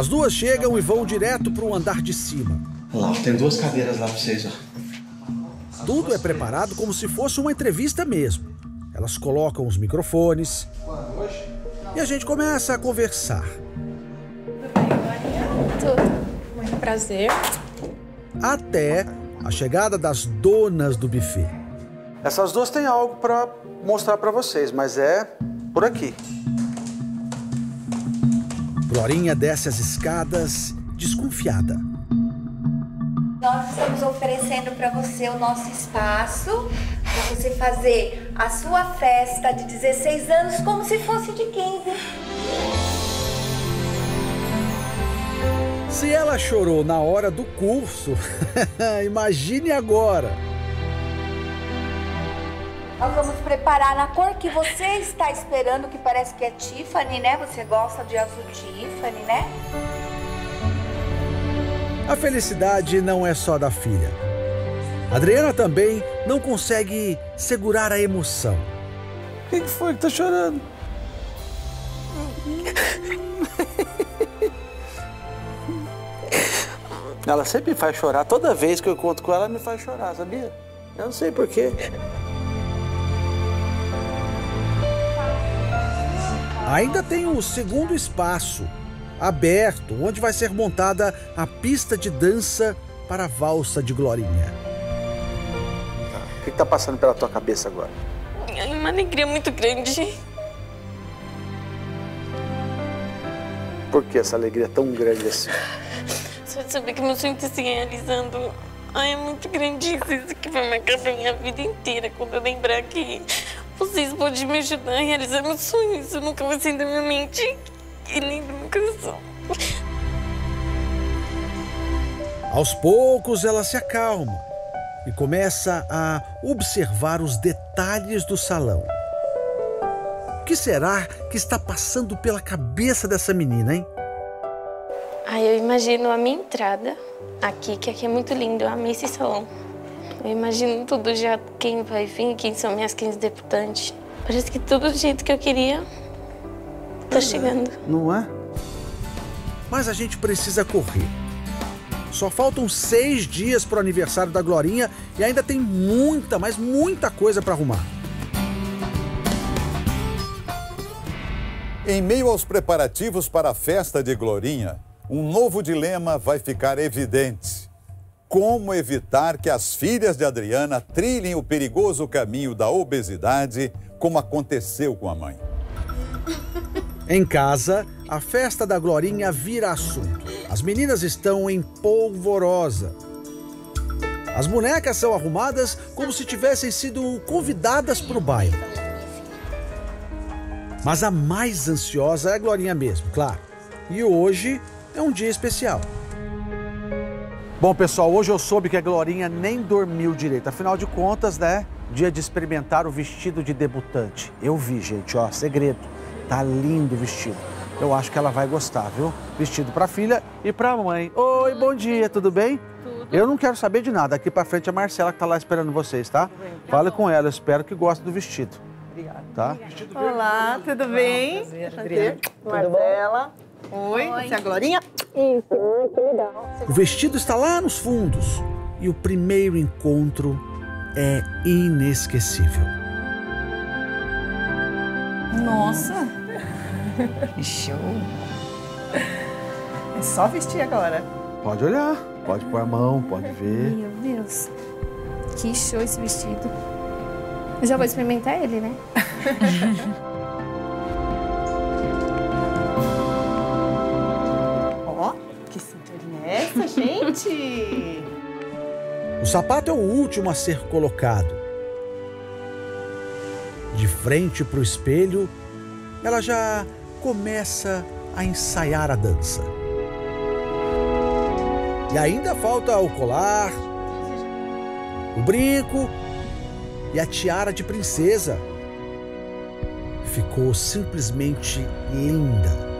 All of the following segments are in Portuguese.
As duas chegam e vão direto para o andar de cima. Lá, tem duas cadeiras lá para vocês, ó. Tudo é preparado como se fosse uma entrevista mesmo. Elas colocam os microfones e a gente começa a conversar. Tudo. Muito prazer. Até a chegada das donas do buffet. Essas duas têm algo para mostrar para vocês, mas é por aqui. Glorinha desce as escadas desconfiada. Nós estamos oferecendo para você o nosso espaço para você fazer a sua festa de 16 anos como se fosse de 15. Se ela chorou na hora do curso, imagine agora. Nós vamos preparar na cor que você está esperando, que parece que é Tiffany, né? Você gosta de azul Tiffany, né? A felicidade não é só da filha. Adriana também não consegue segurar a emoção. O que, que foi que tá chorando? Ela sempre me faz chorar. Toda vez que eu conto com ela, ela me faz chorar, sabia? Eu não sei porquê. Ainda tem o segundo espaço, aberto, onde vai ser montada a pista de dança para a valsa de Glorinha. O que está passando pela tua cabeça agora? É uma alegria muito grande. Por que essa alegria é tão grande assim? Só de saber que meu sonho está se realizando. Ai, é muito grande isso. Isso que vai marcar pra minha vida inteira. Quando eu lembrar que vocês podem me ajudar a realizar meus sonhos. Isso nunca vai sair da minha mente e nem do meu coração. Aos poucos ela se acalma e começa a observar os detalhes do salão. O que será que está passando pela cabeça dessa menina, hein? Ai, eu imagino a minha entrada aqui, que aqui é muito lindo. Eu amei esse salão. Eu imagino tudo já, quem vai vir, quem são minhas 15 deputantes. Parece que tudo do jeito que eu queria tá chegando. Não é? Mas a gente precisa correr. Só faltam seis dias para o aniversário da Glorinha e ainda tem muita, mas muita coisa para arrumar. Em meio aos preparativos para a festa de Glorinha, um novo dilema vai ficar evidente. Como evitar que as filhas de Adriana trilhem o perigoso caminho da obesidade, como aconteceu com a mãe? Em casa, a festa da Glorinha vira assunto. As meninas estão em polvorosa. As bonecas são arrumadas como se tivessem sido convidadas para o baile. Mas a mais ansiosa é a Glorinha mesmo, claro. E hoje é um dia especial. Bom, pessoal, hoje eu soube que a Glorinha nem dormiu direito. Afinal de contas, né? Dia de experimentar o vestido de debutante. Eu vi, gente, ó, segredo. Tá lindo o vestido. Eu acho que ela vai gostar, viu? Vestido para filha e para mãe. Oi, bom dia, tudo bem? Tudo. Eu não quero saber de nada. Aqui para frente é a Marcela que tá lá esperando vocês, tá? Fale com ela, eu espero que goste do vestido. Obrigada. Tá? Olá, tudo bem? Prazer, Marcela. Oi, você é a Glorinha? O vestido está lá nos fundos e o primeiro encontro é inesquecível. Nossa! Que show! É só vestir agora. Pode olhar, pode pôr a mão, pode ver. Meu Deus. Que show esse vestido. Eu já vou experimentar ele, né? que cinturinha é essa, gente? O sapato é o último a ser colocado. De frente para o espelho, ela já começa a ensaiar a dança. E ainda falta o colar, o brinco e a tiara de princesa. Ficou simplesmente linda.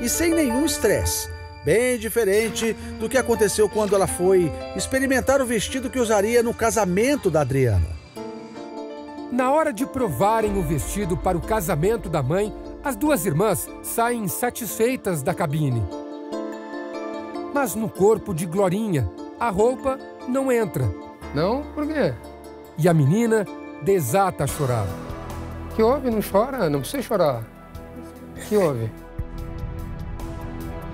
E sem nenhum estresse. Bem diferente do que aconteceu quando ela foi experimentar o vestido que usaria no casamento da Adriana. Na hora de provarem o vestido para o casamento da mãe, as duas irmãs saem satisfeitas da cabine. Mas no corpo de Glorinha, a roupa não entra. Não? Por quê? E a menina desata a chorar. Que houve? Não chora? Não precisa chorar. Que houve?